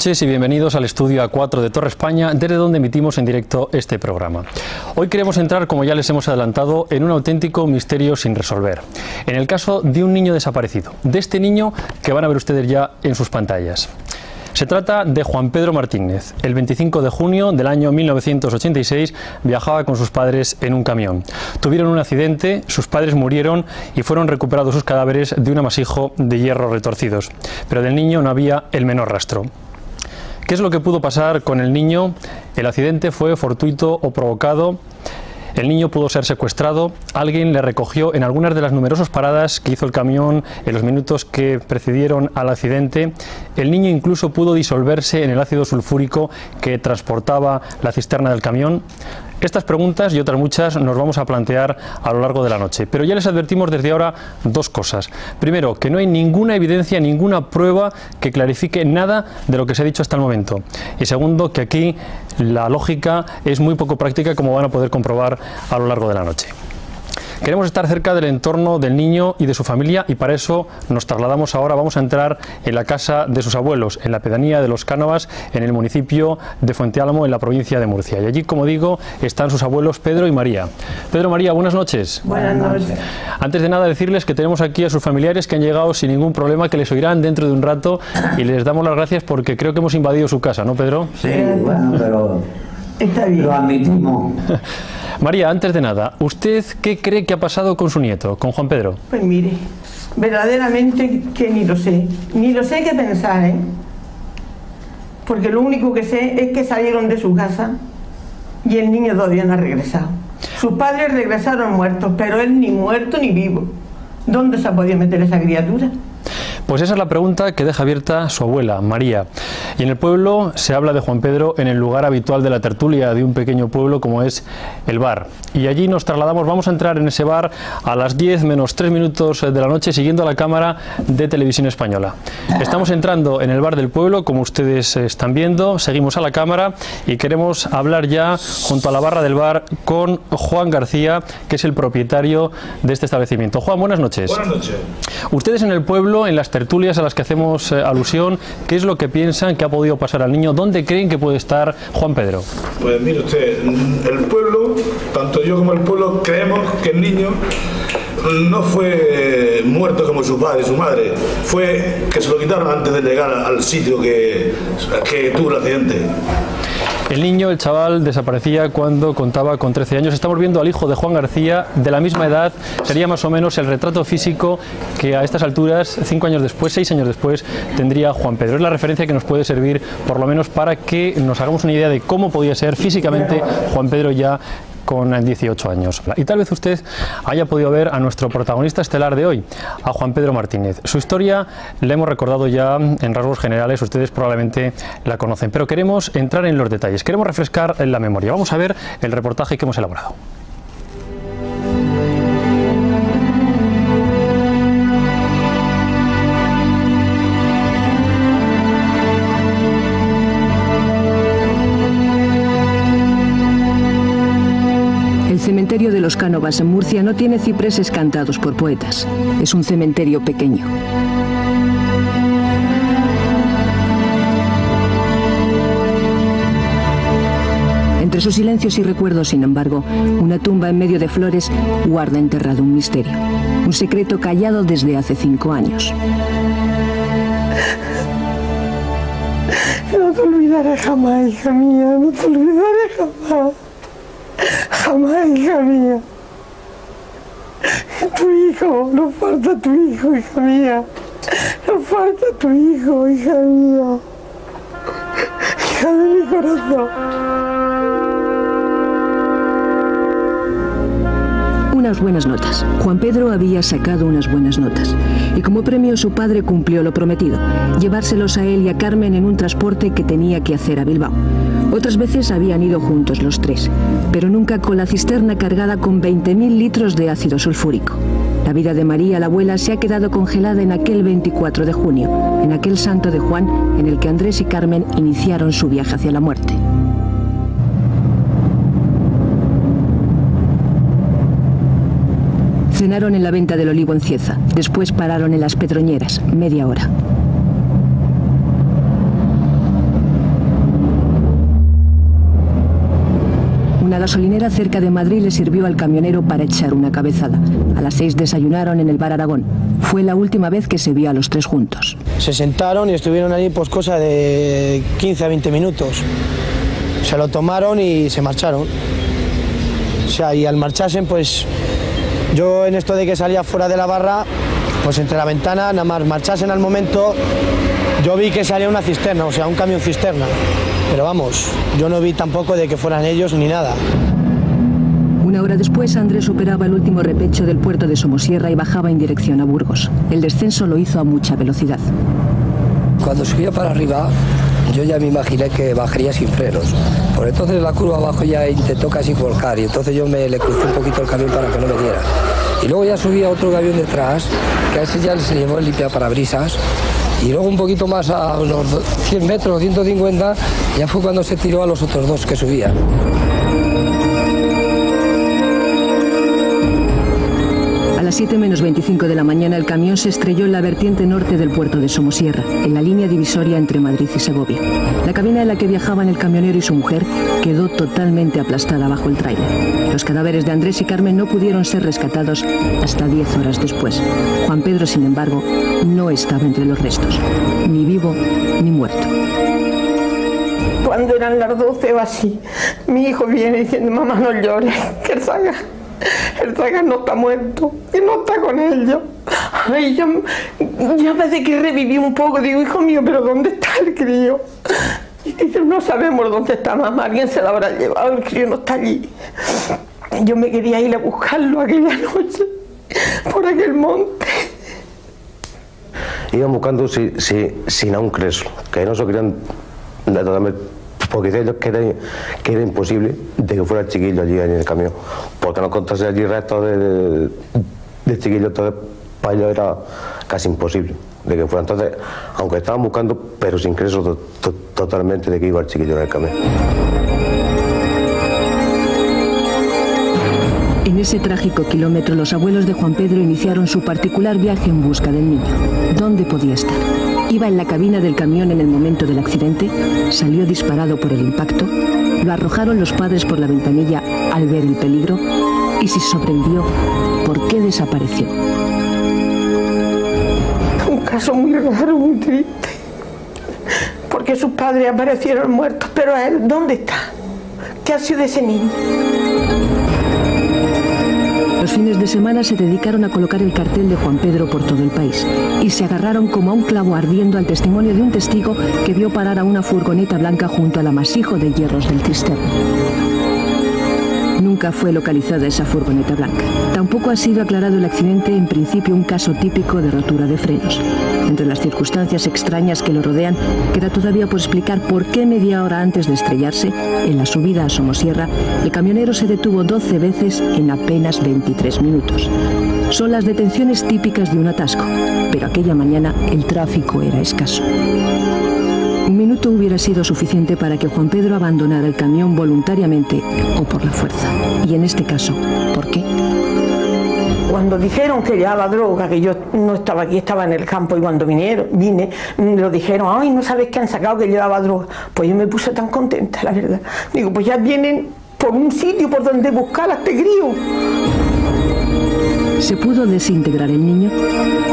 Noches y bienvenidos al estudio A4 de Torre España, desde donde emitimos en directo este programa. Hoy queremos entrar, como ya les hemos adelantado, en un auténtico misterio sin resolver. En el caso de un niño desaparecido, de este niño que van a ver ustedes ya en sus pantallas. Se trata de Juan Pedro Martínez. El 25 de junio del año 1986 viajaba con sus padres en un camión. Tuvieron un accidente, sus padres murieron y fueron recuperados sus cadáveres de un amasijo de hierro retorcidos. Pero del niño no había el menor rastro. ¿Qué es lo que pudo pasar con el niño? ¿El accidente fue fortuito o provocado? El niño pudo ser secuestrado, alguien le recogió en algunas de las numerosas paradas que hizo el camión en los minutos que precedieron al accidente. El niño incluso pudo disolverse en el ácido sulfúrico que transportaba la cisterna del camión. Estas preguntas y otras muchas nos vamos a plantear a lo largo de la noche, pero ya les advertimos desde ahora dos cosas. Primero, que no hay ninguna evidencia, ninguna prueba que clarifique nada de lo que se ha dicho hasta el momento. Y segundo, que aquí la lógica es muy poco práctica como van a poder comprobar a lo largo de la noche. Queremos estar cerca del entorno del niño y de su familia y para eso nos trasladamos ahora, vamos a entrar en la casa de sus abuelos, en la pedanía de Los Cánovas, en el municipio de Fuente Álamo, en la provincia de Murcia. Y allí, como digo, están sus abuelos Pedro y María. Pedro, María, buenas noches. Buenas noches. Antes de nada decirles que tenemos aquí a sus familiares que han llegado sin ningún problema, que les oirán dentro de un rato y les damos las gracias porque creo que hemos invadido su casa, ¿no, Pedro? Sí, bueno, pero Está bien. lo admitimos. María, antes de nada, ¿usted qué cree que ha pasado con su nieto, con Juan Pedro? Pues mire, verdaderamente que ni lo sé. Ni lo sé qué pensar, ¿eh? Porque lo único que sé es que salieron de su casa y el niño todavía no ha regresado. Sus padres regresaron muertos, pero él ni muerto ni vivo. ¿Dónde se ha podido meter esa criatura? Pues esa es la pregunta que deja abierta su abuela, María. Y en el pueblo se habla de Juan Pedro en el lugar habitual de la tertulia de un pequeño pueblo como es el bar. Y allí nos trasladamos, vamos a entrar en ese bar a las 10 menos 3 minutos de la noche siguiendo la cámara de televisión española. Estamos entrando en el bar del pueblo, como ustedes están viendo, seguimos a la cámara y queremos hablar ya junto a la barra del bar con Juan García, que es el propietario de este establecimiento. Juan, buenas noches. Buenas noches. Ustedes en el pueblo, en las tertulias a las que hacemos eh, alusión, ¿qué es lo que piensan que ha podido pasar al niño? ¿Dónde creen que puede estar Juan Pedro? Pues mire usted, el pueblo, tanto yo como el pueblo, creemos que el niño no fue muerto como su padre su madre, fue que se lo quitaron antes de llegar al sitio que, que tuvo el accidente. El niño, el chaval, desaparecía cuando contaba con 13 años. Estamos viendo al hijo de Juan García, de la misma edad, sería más o menos el retrato físico que a estas alturas, cinco años después, seis años después, tendría Juan Pedro. Es la referencia que nos puede servir, por lo menos, para que nos hagamos una idea de cómo podía ser físicamente Juan Pedro ya con 18 años. Y tal vez usted haya podido ver a nuestro protagonista estelar de hoy, a Juan Pedro Martínez. Su historia la hemos recordado ya en rasgos generales, ustedes probablemente la conocen, pero queremos entrar en los detalles, queremos refrescar la memoria. Vamos a ver el reportaje que hemos elaborado. Cementerio de los Cánovas en Murcia no tiene cipreses cantados por poetas. Es un cementerio pequeño. Entre sus silencios y recuerdos, sin embargo, una tumba en medio de flores guarda enterrado un misterio. Un secreto callado desde hace cinco años. No te olvidaré jamás, hija mía, no te olvidaré jamás. Jamás, hija mía. Tu hijo, nos falta tu hijo, hija mía. Nos falta tu hijo, hija mía. Hija de mi corazón. Unas buenas notas. Juan Pedro había sacado unas buenas notas. Y como premio su padre cumplió lo prometido, llevárselos a él y a Carmen en un transporte que tenía que hacer a Bilbao. Otras veces habían ido juntos los tres, pero nunca con la cisterna cargada con 20.000 litros de ácido sulfúrico. La vida de María, la abuela, se ha quedado congelada en aquel 24 de junio, en aquel santo de Juan en el que Andrés y Carmen iniciaron su viaje hacia la muerte. Cenaron en la venta del olivo en Cieza. Después pararon en las Pedroñeras, media hora. Una gasolinera cerca de Madrid le sirvió al camionero para echar una cabezada. A las seis desayunaron en el bar Aragón. Fue la última vez que se vio a los tres juntos. Se sentaron y estuvieron allí pues cosa de 15 a 20 minutos. Se lo tomaron y se marcharon. O sea, y al marcharse pues yo en esto de que salía fuera de la barra, pues entre la ventana, nada más marchasen al momento, yo vi que salía una cisterna, o sea, un camión cisterna. Pero vamos, yo no vi tampoco de que fueran ellos ni nada. Una hora después, Andrés superaba el último repecho del puerto de Somosierra y bajaba en dirección a Burgos. El descenso lo hizo a mucha velocidad. Cuando subía para arriba, yo ya me imaginé que bajaría sin frenos. Por entonces la curva abajo ya intentó casi volcar y entonces yo me le crucé un poquito el camión para que no me diera. Y luego ya subía otro camión detrás, que a ese ya se llevó el limpiaparabrisas. Y luego un poquito más a unos 100 metros, 150, ya fue cuando se tiró a los otros dos que subían. Las 7 menos 25 de la mañana el camión se estrelló en la vertiente norte del puerto de Somosierra, en la línea divisoria entre Madrid y Segovia. La cabina en la que viajaban el camionero y su mujer quedó totalmente aplastada bajo el tráiler. Los cadáveres de Andrés y Carmen no pudieron ser rescatados hasta 10 horas después. Juan Pedro, sin embargo, no estaba entre los restos, ni vivo ni muerto. Cuando eran las 12 o así, mi hijo viene diciendo, mamá no llores, que Zaga, el Zaga no está muerto, que no está con ellos. Ay, yo, ya parece que reviví un poco, digo, hijo mío, pero ¿dónde está el crío? Y dice, no sabemos dónde está mamá, alguien se la habrá llevado, el crío no está allí. Yo me quería ir a buscarlo aquella noche, por aquel monte. Iban buscando si, si, sin a un creso, que no se querían de porque que era, que era imposible de que fuera el chiquillo allí en el camión, porque no encontrase allí restos de, de, de chiquillo, entonces para ellos era casi imposible de que fuera. Entonces, aunque estaban buscando, pero sin to- totalmente de que iba el chiquillo en el camión. En ese trágico kilómetro, los abuelos de Juan Pedro iniciaron su particular viaje en busca del niño. ¿Dónde podía estar? ¿Iba en la cabina del camión en el momento del accidente? ¿Salió disparado por el impacto? ¿Lo arrojaron los padres por la ventanilla al ver el peligro? ¿Y si sobrevivió, por qué desapareció? Un caso muy raro, muy triste. Porque sus padres aparecieron muertos, pero a él, ¿dónde está? ¿Qué ha sido de ese niño? Los fines de semana se dedicaron a colocar el cartel de Juan Pedro por todo el país y se agarraron como a un clavo ardiendo al testimonio de un testigo que vio parar a una furgoneta blanca junto al amasijo de hierros del cisterna. Nunca fue localizada esa furgoneta blanca. Tampoco ha sido aclarado el accidente, en principio un caso típico de rotura de frenos. Entre las circunstancias extrañas que lo rodean, queda todavía por explicar por qué media hora antes de estrellarse, en la subida a Somosierra, el camionero se detuvo 12 veces en apenas 23 minutos. Son las detenciones típicas de un atasco, pero aquella mañana el tráfico era escaso. Un minuto hubiera sido suficiente para que Juan Pedro abandonara el camión voluntariamente o por la fuerza. Y en este caso, ¿por qué? Cuando dijeron que llevaba droga, que yo no estaba aquí, estaba en el campo y cuando vinieron, vine, mm, lo dijeron, ay, no sabes que han sacado que llevaba droga. Pues yo me puse tan contenta, la verdad. Digo, pues ya vienen por un sitio por donde buscar a este crío. ¿Se pudo desintegrar el niño?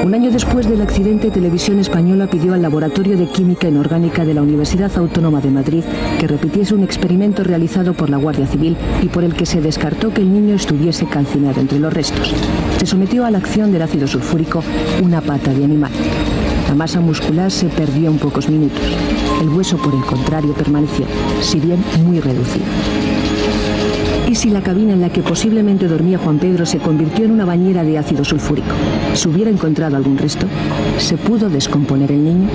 Un año después del accidente, Televisión Española pidió al Laboratorio de Química Inorgánica de la Universidad Autónoma de Madrid que repitiese un experimento realizado por la Guardia Civil y por el que se descartó que el niño estuviese calcinado entre los restos. Se sometió a la acción del ácido sulfúrico una pata de animal. La masa muscular se perdió en pocos minutos. El hueso, por el contrario, permaneció, si bien muy reducido. ¿Y si la cabina en la que posiblemente dormía Juan Pedro se convirtió en una bañera de ácido sulfúrico? ¿Se hubiera encontrado algún resto? ¿Se pudo descomponer el niño?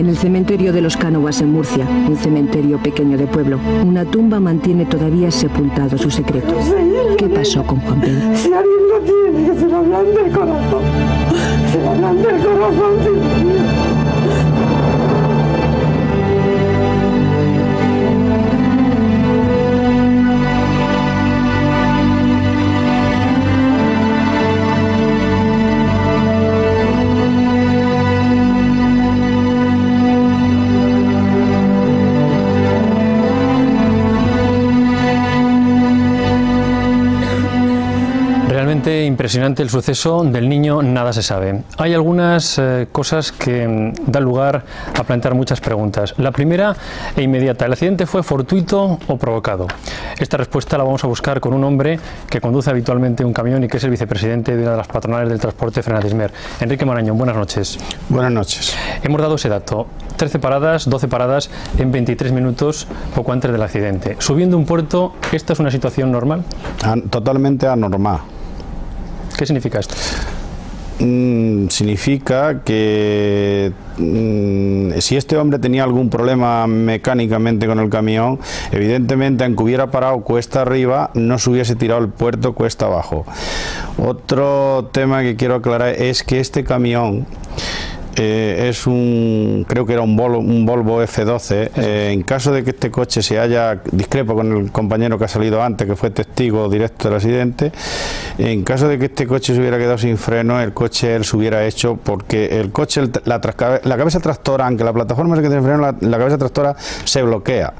En el cementerio de los Cánovas en Murcia, un cementerio pequeño de pueblo, una tumba mantiene todavía sepultado su secreto. ¿Qué pasó con Juan Pedro? Si alguien lo tiene, que se lo ablande el corazón. Se lo ablande el corazón, Impresionante el suceso del niño, nada se sabe. Hay algunas eh, cosas que mm, dan lugar a plantear muchas preguntas. La primera e inmediata, ¿el accidente fue fortuito o provocado? Esta respuesta la vamos a buscar con un hombre que conduce habitualmente un camión y que es el vicepresidente de una de las patronales del transporte Frenadismer. Enrique Marañón, buenas noches. Buenas noches. Hemos dado ese dato. 13 paradas, 12 paradas en 23 minutos poco antes del accidente. Subiendo un puerto, ¿esta es una situación normal? An- totalmente anormal. ¿Qué significa esto? Mm, significa que mm, si este hombre tenía algún problema mecánicamente con el camión, evidentemente aunque hubiera parado cuesta arriba, no se hubiese tirado el puerto cuesta abajo. Otro tema que quiero aclarar es que este camión eh, es un, creo que era un Volvo, un Volvo F12. eh, en caso de que este coche se haya, discrepo con el compañero que ha salido antes, que fue testigo directo del accidente, en caso de que este coche se hubiera quedado sin freno, el coche él se hubiera hecho, porque el coche, el- la, la cabeza tractora, aunque la plataforma se quede sin freno, la, la cabeza tractora se bloquea.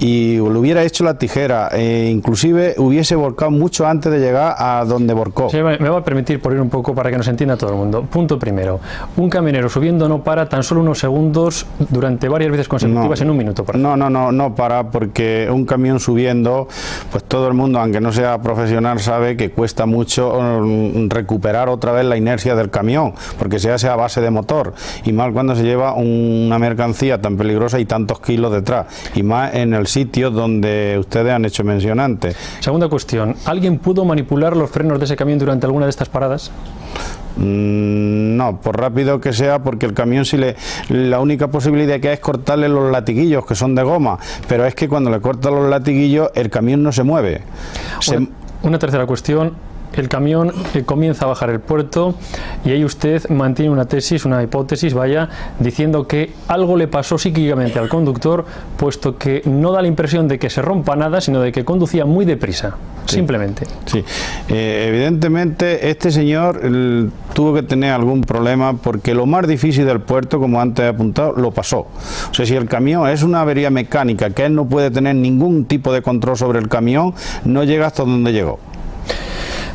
Y lo hubiera hecho la tijera, e inclusive hubiese volcado mucho antes de llegar a donde volcó. Sí, me me va a permitir por ir un poco para que nos entienda todo el mundo. Punto primero. Un camionero subiendo no para tan solo unos segundos durante varias veces consecutivas en un minuto. Por No, no, no, no para porque un camión subiendo, pues todo el mundo, aunque no sea profesional, sabe que cuesta mucho mm, recuperar otra vez la inercia del camión, porque se hace a base de motor, y mal cuando se lleva una mercancía tan peligrosa y tantos kilos detrás, y más en el sitio donde ustedes han hecho mención antes. Segunda cuestión. ¿Alguien pudo manipular los frenos de ese camión durante alguna de estas paradas? Mm, No, por rápido que sea, porque el camión si le la única posibilidad que hay es cortarle los latiguillos que son de goma, pero es que cuando le cortan los latiguillos el camión no se mueve. Una, una tercera cuestión. El camión eh, comienza a bajar el puerto y ahí usted mantiene una tesis, una hipótesis, vaya, diciendo que algo le pasó psíquicamente al conductor, puesto que no da la impresión de que se rompa nada, sino de que conducía muy deprisa, simplemente. Sí, Eh, evidentemente este señor el, tuvo que tener algún problema porque lo más difícil del puerto, como antes he apuntado, lo pasó. O sea, si el camión es una avería mecánica que él no puede tener ningún tipo de control sobre el camión, no llega hasta donde llegó.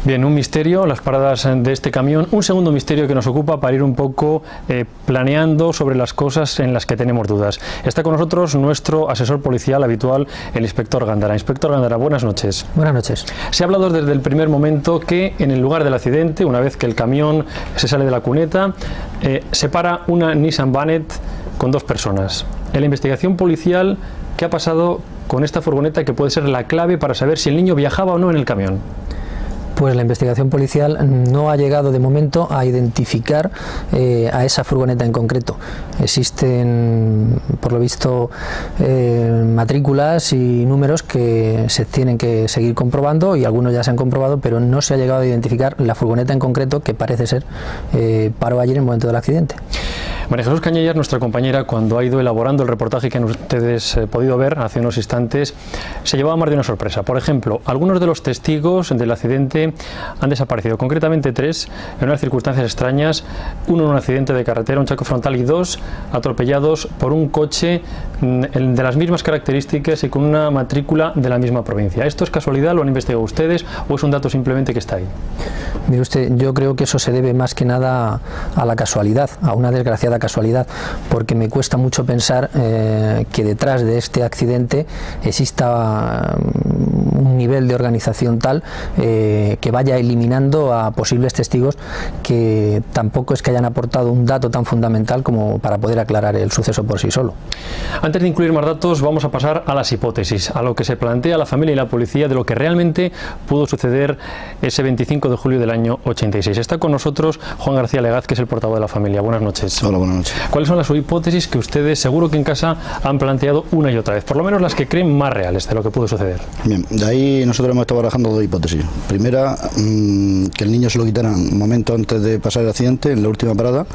Bien, un misterio, las paradas de este camión. Un segundo misterio que nos ocupa para ir un poco eh, planeando sobre las cosas en las que tenemos dudas. Está con nosotros nuestro asesor policial habitual, el inspector Gándara. Inspector Gándara, buenas noches. Buenas noches. Se ha hablado desde el primer momento que en el lugar del accidente, una vez que el camión se sale de la cuneta, eh, se para una Nissan Vanette con dos personas. En la investigación policial, ¿qué ha pasado con esta furgoneta que puede ser la clave para saber si el niño viajaba o no en el camión? Pues la investigación policial no ha llegado de momento a identificar eh, a esa furgoneta en concreto. Existen, por lo visto, eh, matrículas y números que se tienen que seguir comprobando y algunos ya se han comprobado, pero no se ha llegado a identificar la furgoneta en concreto que parece ser eh, paró ayer en el momento del accidente. María Jesús Cañellas, nuestra compañera, cuando ha ido elaborando el reportaje que han ustedes eh, podido ver hace unos instantes, se llevaba más de una sorpresa. Por ejemplo, algunos de los testigos del accidente han desaparecido, concretamente tres, en unas circunstancias extrañas, uno en un accidente de carretera, un choque frontal, y dos atropellados por un coche mm, de las mismas características y con una matrícula de la misma provincia. ¿Esto es casualidad? ¿Lo han investigado ustedes o es un dato simplemente que está ahí? Mire usted, yo creo que eso se debe más que nada a la casualidad, a una desgraciada casualidad, porque me cuesta mucho pensar eh, que detrás de este accidente exista mm, un nivel de organización tal eh, que vaya eliminando a posibles testigos que tampoco es que hayan aportado un dato tan fundamental como para poder aclarar el suceso por sí solo. Antes de incluir más datos, vamos a pasar a las hipótesis, a lo que se plantea la familia y la policía de lo que realmente pudo suceder ese 25 de julio del año 86. Está con nosotros Juan García Legaz, que es el portavoz de la familia. Buenas noches. Hola, buenas noches. ¿Cuáles son las hipótesis que ustedes, seguro que en casa, han planteado una y otra vez? Por lo menos las que creen más reales de lo que pudo suceder. Bien, de ahí nosotros hemos estado barajando dos hipótesis. Primera, mm, que el niño se lo quitaran un momento antes de pasar el accidente, en la última parada.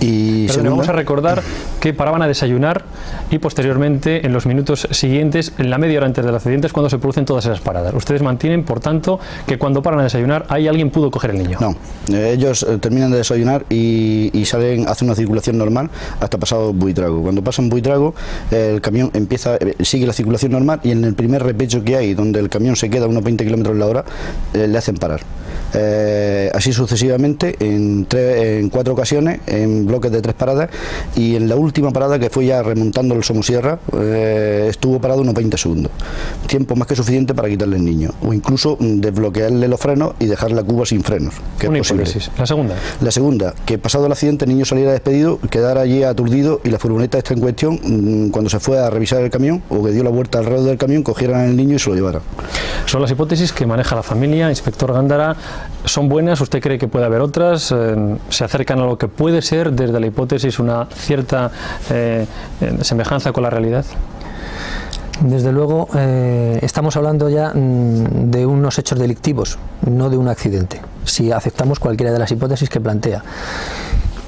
Y Perdone, segunda, vamos a recordar que paraban a desayunar y posteriormente, en los minutos siguientes, en la media hora antes del accidente, es cuando se producen todas esas paradas. Ustedes mantienen, por tanto, que cuando paran a desayunar, ahí alguien pudo coger el niño. No, eh, ellos eh, terminan de desayunar y, y salen, hacen una circulación normal hasta pasado Buitrago. Cuando pasan Buitrago, el camión empieza, eh, sigue la circulación normal y en el primer repecho que hay, donde el camión se queda a unos 20 kilómetros la hora, eh, le hacen parar. Eh, así sucesivamente, en, tres- en cuatro ocasiones, en bloques de tres paradas, y en la última parada, que fue ya remontando el Somosierra, eh, estuvo parado unos 20 segundos. Tiempo más que suficiente para quitarle el niño, o incluso mm, desbloquearle los frenos y dejar la cuba sin frenos. Que es Una posible. hipótesis. La segunda. La segunda, que pasado el accidente el niño saliera despedido, quedara allí aturdido y la furgoneta está en cuestión, mm, cuando se fue a revisar el camión o que dio la vuelta alrededor del camión, cogieran al niño y se lo llevaran. Son las hipótesis que maneja la familia. Inspector Gándara, ¿son buenas? ¿Usted cree que puede haber otras? Eh, ¿Se acercan a lo que puede ser desde la hipótesis una cierta eh, eh, semejanza con la realidad? Desde luego, eh, estamos hablando ya mm, de unos hechos delictivos, no de un accidente, si aceptamos cualquiera de las hipótesis que plantea.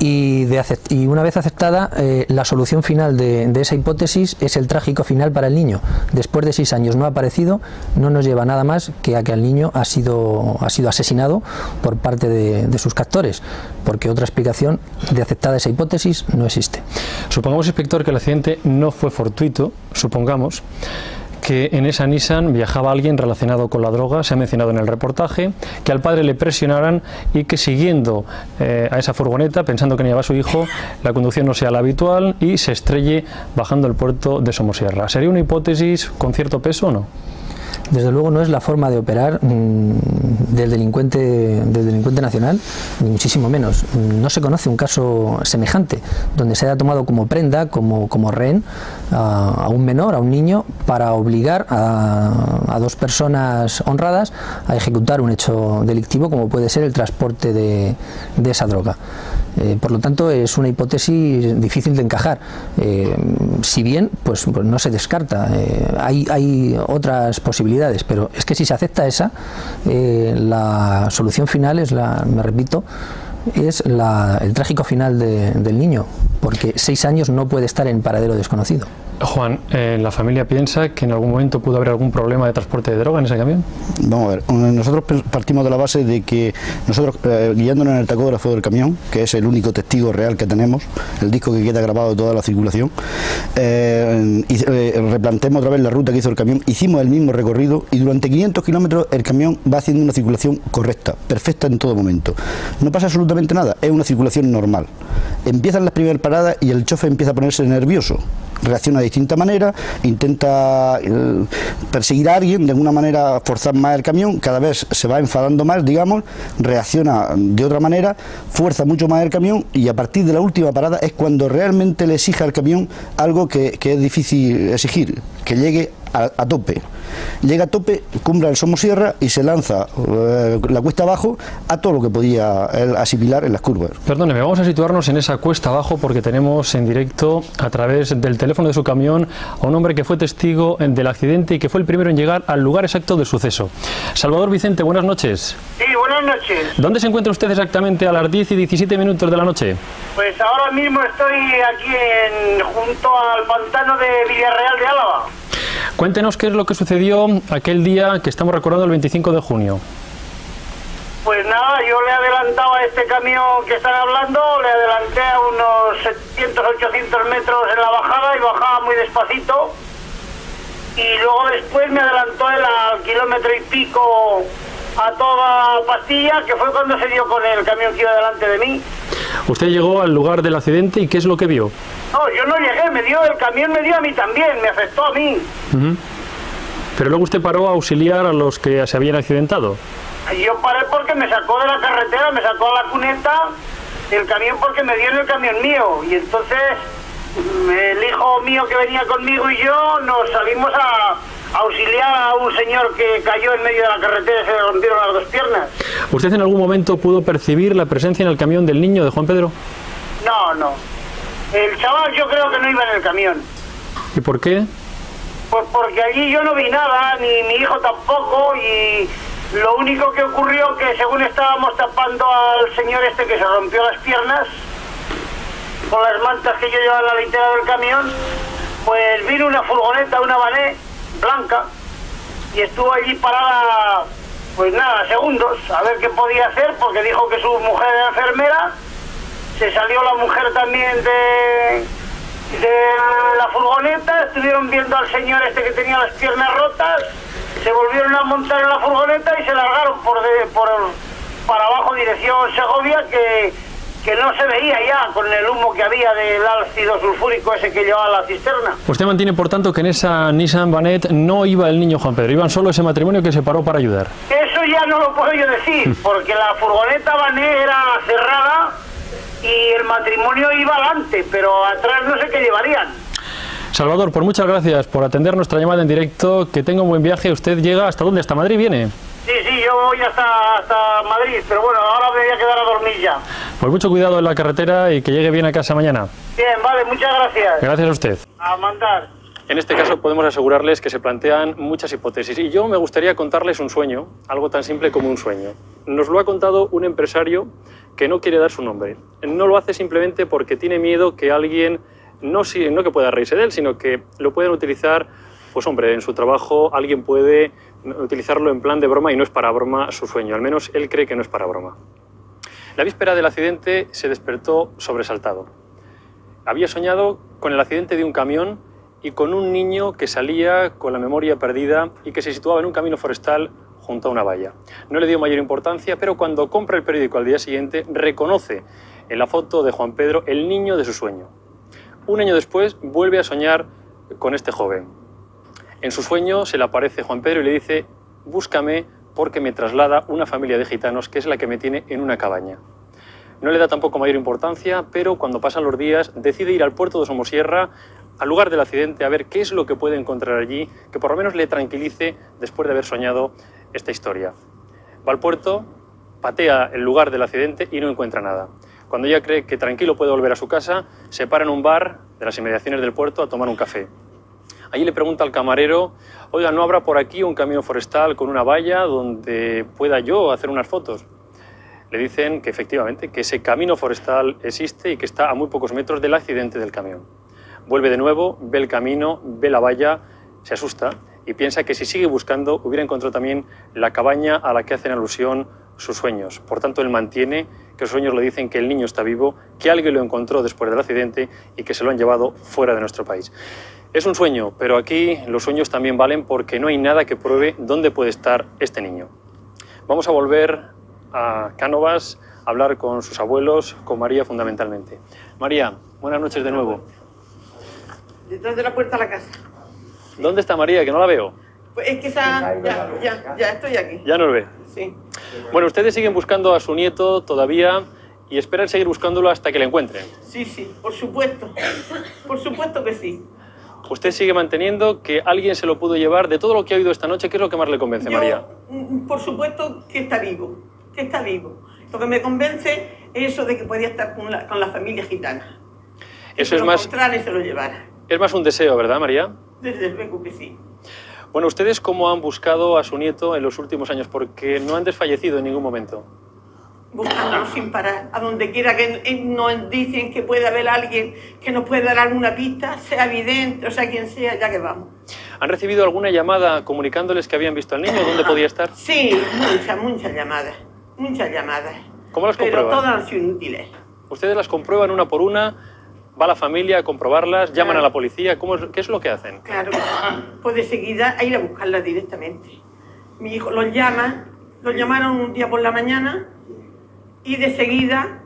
Y, de acep- y una vez aceptada, eh, la solución final de, de esa hipótesis es el trágico final para el niño. Después de seis años no ha aparecido, no nos lleva nada más que a que el niño ha sido, ha sido asesinado por parte de, de sus captores, porque otra explicación de aceptada esa hipótesis no existe. Supongamos, inspector, que el accidente no fue fortuito, supongamos que en esa Nissan viajaba alguien relacionado con la droga, se ha mencionado en el reportaje, que al padre le presionaran y que siguiendo eh, a esa furgoneta, pensando que llevaba a su hijo, la conducción no sea la habitual y se estrelle bajando el puerto de Somosierra. ¿Sería una hipótesis con cierto peso o no? Desde luego no es la forma de operar mm, del, delincuente, del delincuente nacional, ni muchísimo menos. No se conoce un caso semejante donde se haya tomado como prenda, como, como rehén, a, a un menor, a un niño, para obligar a, a dos personas honradas a ejecutar un hecho delictivo como puede ser el transporte de, de esa droga. Eh, por lo tanto, es una hipótesis difícil de encajar. Eh, si bien, pues, pues no se descarta. Eh, hay, hay otras posibilidades, pero es que si se acepta esa, la solución final es la, me repito, es la- el trágico final de- del niño, porque seis años no puede estar en paradero desconocido. Juan, eh, ¿la familia piensa que en algún momento pudo haber algún problema de transporte de droga en ese camión? Vamos a ver, eh, nosotros partimos de la base de que nosotros, eh, guiándonos en el tacógrafo del camión, que es el único testigo real que tenemos, el disco que queda grabado de toda la circulación, eh, y, eh, replantemos otra vez la ruta que hizo el camión, hicimos el mismo recorrido y durante 500 kilómetros el camión va haciendo una circulación correcta, perfecta en todo momento. No pasa absolutamente nada, es una circulación normal. Empiezan las primeras paradas y el chofer empieza a ponerse nervioso reacciona de distinta manera, intenta eh, perseguir a alguien, de alguna manera forzar más el camión, cada vez se va enfadando más, digamos, reacciona de otra manera, fuerza mucho más el camión y a partir de la última parada es cuando realmente le exige al camión algo que, que es difícil exigir, que llegue a, a tope. Llega a tope, cumbra el Somosierra y se lanza eh, la cuesta abajo a todo lo que podía él asimilar en las curvas. Perdóneme, vamos a situarnos en esa cuesta abajo porque tenemos en directo a través del teléfono de su camión a un hombre que fue testigo del accidente y que fue el primero en llegar al lugar exacto del suceso. Salvador Vicente, buenas noches. Sí, buenas noches. ¿Dónde se encuentra usted exactamente a las 10 y 17 minutos de la noche? Pues ahora mismo estoy aquí en, junto al pantano de Villarreal de Álava. Cuéntenos qué es lo que sucedió aquel día que estamos recordando el 25 de junio. Pues nada, yo le he adelantado a este camión que están hablando, le adelanté a unos 700, 800 metros en la bajada y bajaba muy despacito. Y luego después me adelantó él al kilómetro y pico a toda pastilla, que fue cuando se dio con el camión que iba delante de mí. Usted llegó al lugar del accidente y ¿qué es lo que vio? No, yo no llegué, me dio, el camión me dio a mí también, me afectó a mí. Pero luego usted paró a auxiliar a los que se habían accidentado. Yo paré porque me sacó de la carretera, me sacó a la cuneta el camión porque me dio en el camión mío. Y entonces el hijo mío que venía conmigo y yo nos salimos a auxiliar a un señor que cayó en medio de la carretera y se le rompieron las dos piernas. ¿Usted en algún momento pudo percibir la presencia en el camión del niño de Juan Pedro? No, no. El chaval yo creo que no iba en el camión. ¿Y por qué? Pues porque allí yo no vi nada, ni mi hijo tampoco, y lo único que ocurrió que según estábamos tapando al señor este que se rompió las piernas, con las mantas que yo llevaba en la litera del camión, pues vino una furgoneta, una vané blanca, y estuvo allí parada, pues nada, segundos, a ver qué podía hacer, porque dijo que su mujer era enfermera, se salió la mujer también de, de la furgoneta, estuvieron viendo al señor este que tenía las piernas rotas, se volvieron a montar en la furgoneta y se largaron por, de- por para abajo dirección Segovia que, que no se veía ya con el humo que había del ácido sulfúrico ese que llevaba la cisterna. Usted mantiene, por tanto, que en esa Nissan Vanette no iba el niño Juan Pedro, iban solo ese matrimonio que se paró para ayudar. Eso ya no lo puedo yo decir, porque la furgoneta Vané era cerrada y el matrimonio iba adelante, pero atrás no sé qué llevarían. Salvador, por muchas gracias por atender nuestra llamada en directo. Que tenga un buen viaje. ¿Usted llega hasta dónde? ¿Hasta Madrid viene? Sí, sí, yo voy hasta, hasta Madrid, pero bueno, ahora me voy a quedar a dormir ya. Pues mucho cuidado en la carretera y que llegue bien a casa mañana. Bien, vale, muchas gracias. Gracias a usted. A mandar. En este caso podemos asegurarles que se plantean muchas hipótesis y yo me gustaría contarles un sueño, algo tan simple como un sueño. Nos lo ha contado un empresario que no quiere dar su nombre. No lo hace simplemente porque tiene miedo que alguien, no, no que pueda reírse de él, sino que lo puedan utilizar, pues hombre, en su trabajo alguien puede utilizarlo en plan de broma y no es para broma su sueño, al menos él cree que no es para broma. La víspera del accidente se despertó sobresaltado. Había soñado con el accidente de un camión y con un niño que salía con la memoria perdida y que se situaba en un camino forestal junto a una valla. No le dio mayor importancia, pero cuando compra el periódico al día siguiente, reconoce en la foto de Juan Pedro el niño de su sueño. Un año después vuelve a soñar con este joven. En su sueño se le aparece Juan Pedro y le dice, búscame porque me traslada una familia de gitanos que es la que me tiene en una cabaña. No le da tampoco mayor importancia, pero cuando pasan los días decide ir al puerto de Somosierra, al lugar del accidente, a ver qué es lo que puede encontrar allí, que por lo menos le tranquilice después de haber soñado esta historia. Va al puerto, patea el lugar del accidente y no encuentra nada. Cuando ya cree que tranquilo puede volver a su casa, se para en un bar de las inmediaciones del puerto a tomar un café. Allí le pregunta al camarero, oiga, ¿no habrá por aquí un camino forestal con una valla donde pueda yo hacer unas fotos? Le dicen que efectivamente, que ese camino forestal existe y que está a muy pocos metros del accidente del camión. Vuelve de nuevo, ve el camino, ve la valla, se asusta y piensa que si sigue buscando hubiera encontrado también la cabaña a la que hacen alusión sus sueños. Por tanto, él mantiene que sus sueños le dicen que el niño está vivo, que alguien lo encontró después del accidente y que se lo han llevado fuera de nuestro país. Es un sueño, pero aquí los sueños también valen porque no hay nada que pruebe dónde puede estar este niño. Vamos a volver a Cánovas a hablar con sus abuelos, con María fundamentalmente. María, buenas noches de nuevo. Detrás de la puerta de la casa. ¿Dónde está María? Que no la veo. Pues es que esa. Ya, ya, ya estoy aquí. Ya nos ve. Sí. Bueno, ustedes siguen buscando a su nieto todavía y esperan seguir buscándolo hasta que le encuentren. Sí, sí, por supuesto. Por supuesto que sí. Usted sigue manteniendo que alguien se lo pudo llevar. De todo lo que ha oído esta noche, ¿qué es lo que más le convence, Yo, María? mm, por supuesto que está vivo. Que está vivo. Lo que me convence es eso de que podía estar con la, con la familia gitana. Eso es lo más, y se lo llevara. Es más un deseo, ¿verdad, María? Desde luego que sí. Bueno, ¿ustedes cómo han buscado a su nieto en los últimos años? Porque no han desfallecido en ningún momento. buscándolo sin parar. A donde quiera que nos dicen que puede haber alguien que nos pueda dar alguna pista, sea evidente, o sea quien sea, ya que vamos. ¿Han recibido alguna llamada comunicándoles que habían visto al niño? ¿Dónde podía estar? Sí, muchas, muchas llamadas, muchas llamadas. ¿Cómo las Pero comprueban? todas han sido inútiles. Ustedes las comprueban una por una, va la familia a comprobarlas, llaman a la policía. ¿Cómo es- ¿Qué es lo que hacen? Claro, pues de seguida a ir a buscarlas directamente. Mi hijo los llama, los llamaron un día por la mañana y de seguida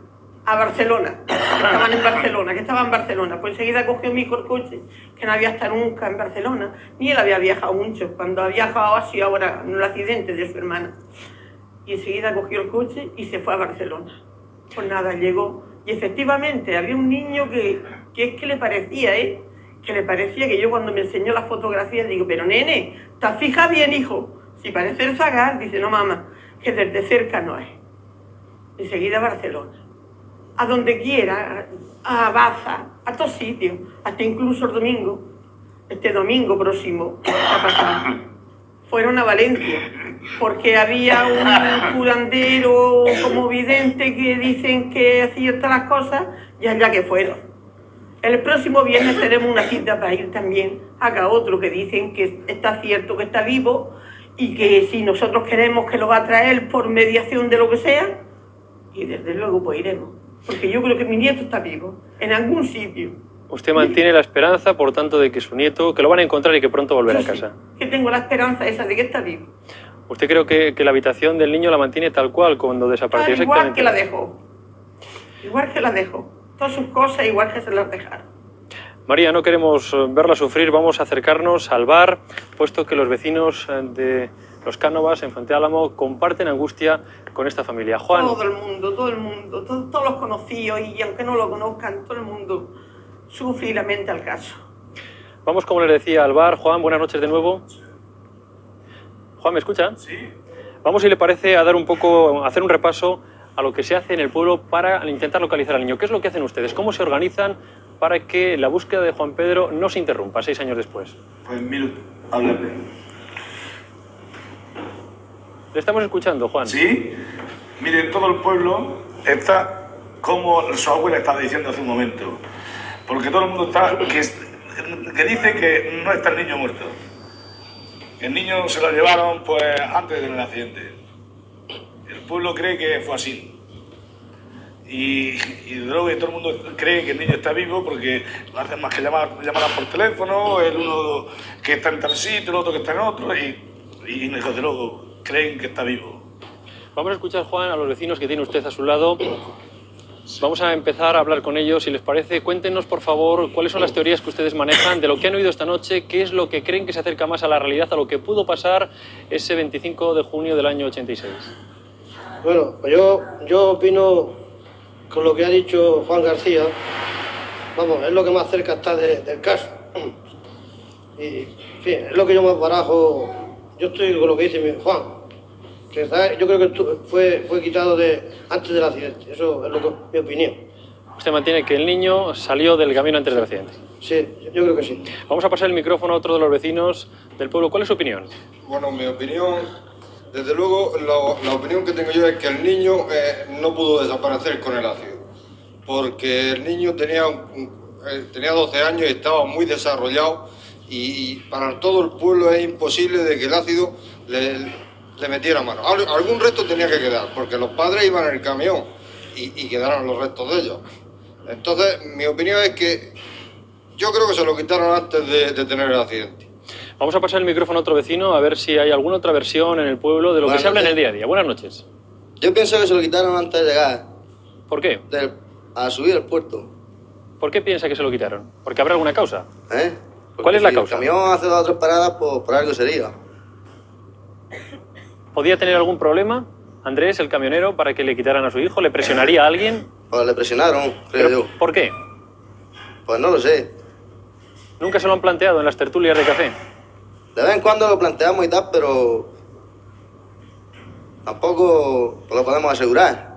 a Barcelona, que estaban en Barcelona, que estaban en Barcelona. Pues enseguida cogió mi hijo el coche, que no había estado nunca en Barcelona, ni él había viajado mucho. Cuando ha viajado sido ahora en el accidente de su hermana. Y enseguida cogió el coche y se fue a Barcelona. Pues nada, llegó. Y efectivamente había un niño que, que es que le parecía, ¿eh? Que le parecía que yo cuando me enseñó las fotografías digo, pero nene, ¿te fijas bien, hijo? Si parece el zagar, dice, no, mamá, que desde cerca no es. Enseguida a Barcelona. A donde quiera, a Baza, a todos sitios, hasta incluso el domingo, este domingo próximo, ha pasado. Fueron a Valencia, porque había un curandero como vidente que dicen que acierta las cosas, y allá que fueron. El próximo viernes tenemos una cita para ir también a otro que dicen que está cierto que está vivo y que si nosotros queremos que lo va a traer por mediación de lo que sea, y desde luego pues iremos. Porque yo creo que mi nieto está vivo, en algún sitio. Usted mantiene la esperanza, por tanto, de que su nieto, que lo van a encontrar y que pronto volverá Yo a sí, casa. que tengo la esperanza esa de que está vivo. ¿Usted cree que, que la habitación del niño la mantiene tal cual cuando desapareció Tal igual que la dejó. Igual que la dejó. Todas sus cosas igual que se las dejaron. María, no queremos eh, verla sufrir, vamos a acercarnos al bar, puesto que los vecinos eh, de Los Cánovas, en Fuente Álamo, comparten angustia con esta familia. Juan, Todo el mundo, todo el mundo, todo- todos los conocidos y aunque no lo conozcan, todo el mundo sufre y lamenta el caso. vamos, como les decía, al bar. Juan, buenas noches de nuevo. Juan, ¿me escucha? Sí. Vamos, si le parece, a dar un poco, a hacer un repaso a lo que se hace en el pueblo para intentar localizar al niño. ¿Qué es lo que hacen ustedes? ¿Cómo se organizan para que la búsqueda de Juan Pedro no se interrumpa seis años después? Pues minuto, háblame. Le estamos escuchando, Juan. Sí. Miren, todo el pueblo está como su abuela estaba diciendo hace un momento. Porque todo el mundo está. que, es- que dice que no está el niño muerto. El niño se lo llevaron pues antes del accidente. El pueblo cree que fue así. Y, y luego todo el mundo cree que el niño está vivo porque no hacen más que llamar, llamadas por teléfono, el uno que está en tal sitio, el otro que está en otro, y, y desde luego creen que está vivo. Vamos a escuchar, Juan, a los vecinos que tiene usted a su lado. Vamos a empezar a hablar con ellos, si les parece. Cuéntenos, por favor, cuáles son las teorías que ustedes manejan de lo que han oído esta noche, qué es lo que creen que se acerca más a la realidad, a lo que pudo pasar ese 25 de junio del año 86. Bueno, pues yo, yo opino con lo que ha dicho Juan García. Vamos, es lo que más cerca está de- del caso. Y, en fin, es lo que yo más barajo. Yo estoy con lo que dice mi Juan. Que está- yo creo que fue, fue quitado de, antes del accidente. Eso es lo que, mi opinión. Usted mantiene que el niño salió del camino antes del accidente. Sí, yo creo que sí. Vamos a pasar el micrófono a otro de los vecinos del pueblo. ¿Cuál es su opinión? Bueno, mi opinión, desde luego, la opinión que tengo yo es que el niño eh, no pudo desaparecer con el ácido, porque el niño tenía, eh, tenía 12 años y estaba muy desarrollado y, y para todo el pueblo es imposible de que el ácido le, le metiera mano. Al- algún resto tenía que quedar, porque los padres iban en el camión y, y quedaron los restos de ellos. Entonces, mi opinión es que yo creo que se lo quitaron antes de, de tener el accidente. Vamos a pasar el micrófono a otro vecino a ver si hay alguna otra versión en el pueblo de lo que Buenas se habla en el día a día. Buenas noches. Yo pienso que se lo quitaron antes de llegar. ¿Por qué? del- a subir al puerto. ¿Por qué piensa que se lo quitaron? ¿Porque habrá alguna causa? ¿eh? ¿Cuál es la si causa? El camión hace dos o tres paradas, pues por algo sería. ¿Podía tener algún problema, Andrés, el camionero, para que le quitaran a su hijo? ¿Le presionaría a alguien? Pues le presionaron, creo yo. ¿Por qué? Pues no lo sé. ¿Nunca se lo han planteado en las tertulias de café? De vez en cuando lo planteamos y tal, pero tampoco lo podemos asegurar.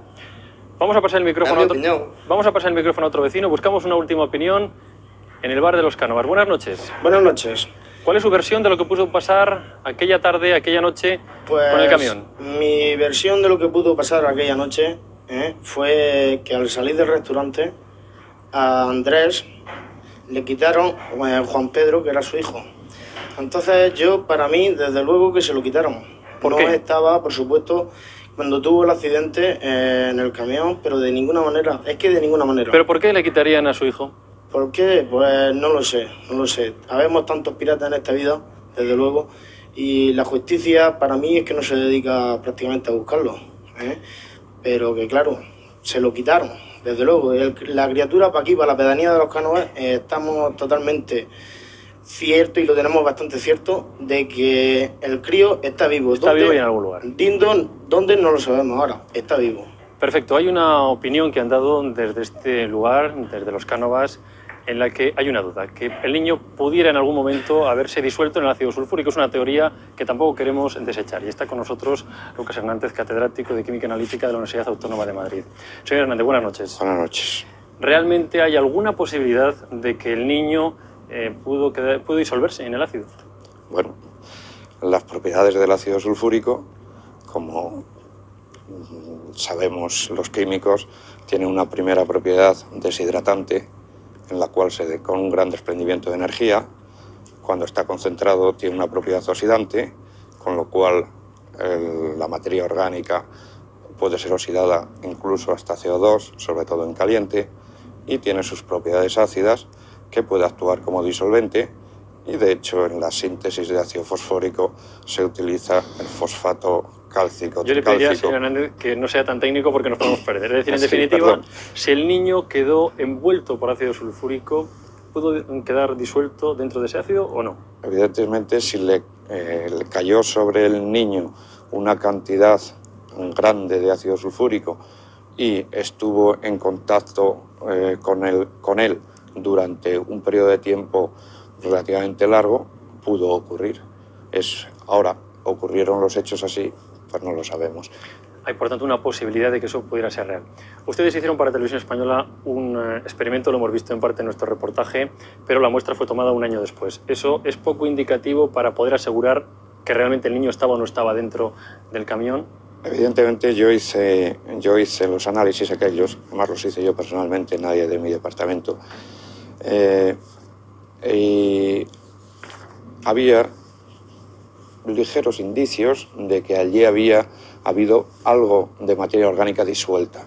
Vamos a pasar el micrófono a otro... Vamos a pasar el micrófono a otro vecino. Buscamos una última opinión en el bar de los Cánovas. Buenas noches. Buenas noches. ¿Cuál es su versión de lo que pudo pasar aquella tarde, aquella noche Pues, con el camión? Mi versión de lo que pudo pasar aquella noche ¿eh? fue que al salir del restaurante a Andrés le quitaron eh, Juan Pedro, que era su hijo. Entonces yo, para mí, desde luego que se lo quitaron. ¿Por no qué? estaba, por supuesto, cuando tuvo el accidente eh, en el camión, pero de ninguna manera, es que de ninguna manera. ¿Pero por qué le quitarían a su hijo? ¿Por qué? Pues no lo sé, no lo sé. Habemos tantos piratas en esta vida, desde luego, y la justicia para mí es que no se dedica prácticamente a buscarlo. ¿eh? Pero que claro, se lo quitaron, desde luego. El- la criatura para aquí, para la pedanía de los canoas, eh, estamos totalmente ciertos, y lo tenemos bastante cierto, de que el crío está vivo. Está ¿Dónde? vivo y en algún lugar. Dindo, ¿Dónde? No lo sabemos ahora. Está vivo. Perfecto. Hay una opinión que han dado desde este lugar, desde los Cánovas, en la que hay una duda, que el niño pudiera en algún momento haberse disuelto en el ácido sulfúrico. Es una teoría que tampoco queremos desechar. Y está con nosotros Lucas Hernández, catedrático de Química Analítica de la Universidad Autónoma de Madrid. Señor Hernández, buenas noches. Buenas noches. ¿Realmente hay alguna posibilidad de que el niño eh, pudo, quedar- pudo disolverse en el ácido? Bueno, las propiedades del ácido sulfúrico, como sabemos los químicos, tiene una primera propiedad deshidratante, en la cual se de, con un gran desprendimiento de energía, cuando está concentrado tiene una propiedad oxidante, con lo cual la materia orgánica puede ser oxidada incluso hasta CO2, sobre todo en caliente, y tiene sus propiedades ácidas que puede actuar como disolvente y de hecho en la síntesis de ácido fosfórico se utiliza el fosfato cálcico. Yo le pediría, señor Hernández, que no sea tan técnico porque nos podemos perder. Es decir, en Sí, definitiva, perdón. si el niño quedó envuelto por ácido sulfúrico, ¿pudo quedar disuelto dentro de ese ácido o no? Evidentemente, si le, eh, le cayó sobre el niño una cantidad grande de ácido sulfúrico y estuvo en contacto eh, con, él, con él durante un periodo de tiempo relativamente largo, pudo ocurrir. Es, ahora, ¿ocurrieron los hechos así? Pues no lo sabemos. Hay, por tanto, una posibilidad de que eso pudiera ser real. Ustedes hicieron para Televisión Española un eh, experimento, lo hemos visto en parte en nuestro reportaje, pero la muestra fue tomada un año después. ¿Eso es poco indicativo para poder asegurar que realmente el niño estaba o no estaba dentro del camión? Evidentemente yo hice, yo hice los análisis aquellos, además los hice yo personalmente, nadie de mi departamento, eh, y había ligeros indicios de que allí había habido algo de materia orgánica disuelta.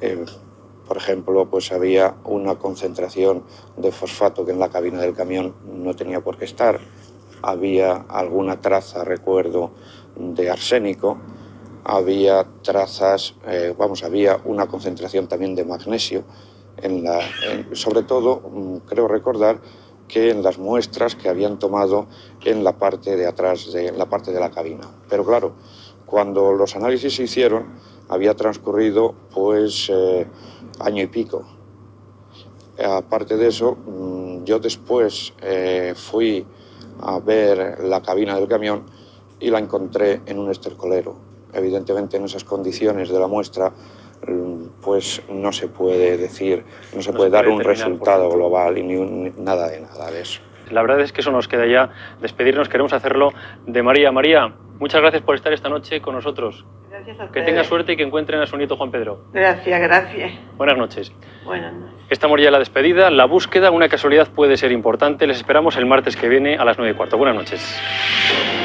Eh, por ejemplo, pues había una concentración de fosfato que en la cabina del camión no tenía por qué estar. Había alguna traza, recuerdo, de arsénico. Había trazas, eh, vamos, había una concentración también de magnesio. En la, sobre todo, mm, creo recordar que en las muestras que habían tomado en la parte de atrás, de en la parte de la cabina. Pero claro, cuando los análisis se hicieron, había transcurrido pues eh, año y pico. Aparte de eso, mm, yo después eh, fui a ver la cabina del camión y la encontré en un estercolero. Evidentemente en esas condiciones de la muestra pues no se puede decir, no se No puede se dar puede un resultado global y ni un- nada de nada de eso. La verdad es que eso nos queda ya despedirnos. Queremos hacerlo de María. María, muchas gracias por estar esta noche con nosotros. Gracias a Que tenga suerte y que encuentren a su nieto Juan Pedro. Gracias, gracias. Buenas noches. Buenas noches. Estamos ya en la despedida. La búsqueda, una casualidad puede ser importante. Les esperamos el martes que viene a las 9 y cuarto. Buenas noches.